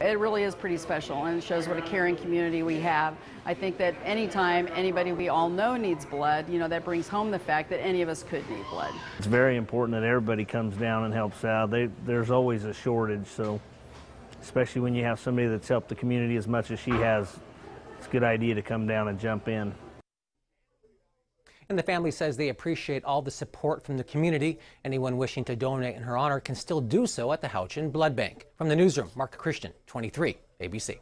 It really is pretty special and it shows what a caring community we have. I think that anytime anybody we all know needs blood, you know, that brings home the fact that any of us could need blood. It's very important that everybody comes down and helps out. They, there's always a shortage, so especially when you have somebody that's helped the community as much as she has, it's a good idea to come down and jump in. And the family says they appreciate all the support from the community. Anyone wishing to donate in her honor can still do so at the Houchin Blood Bank. From the newsroom, Mark Christian, 23 ABC.